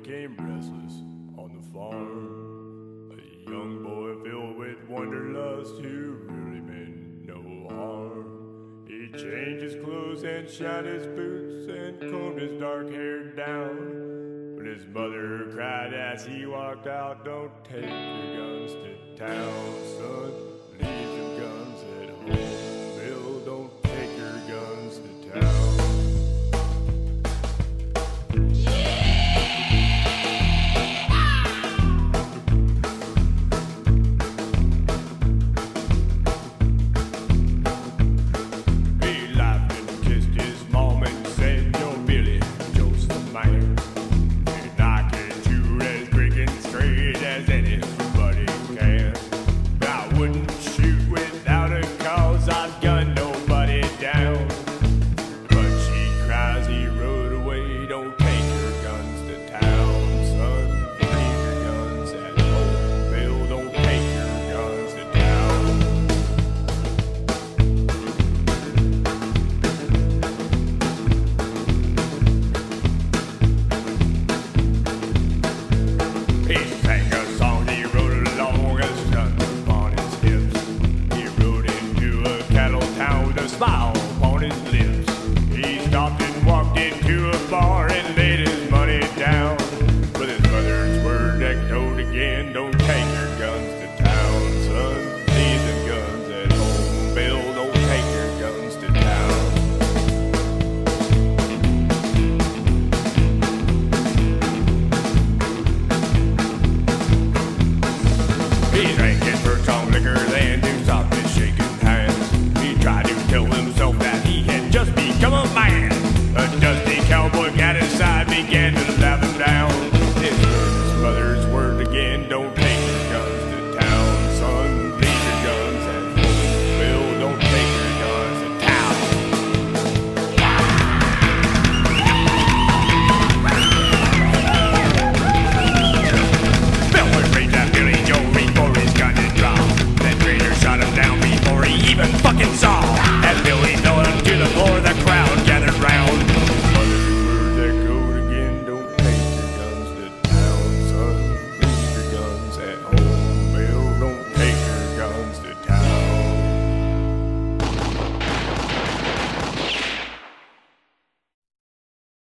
became restless on the farm. A young boy filled with wanderlust who really meant no harm. He changed his clothes and shined his boots and combed his dark hair down. But his mother cried as he walked out, Don't take your guns to town, son. wouldn't on his lips. He stopped and walked into a bar and laid his money down. But his mother's word echoed again, don't take your guns to town, son. Leave the guns at home, Bill, don't take your guns to town. He drank.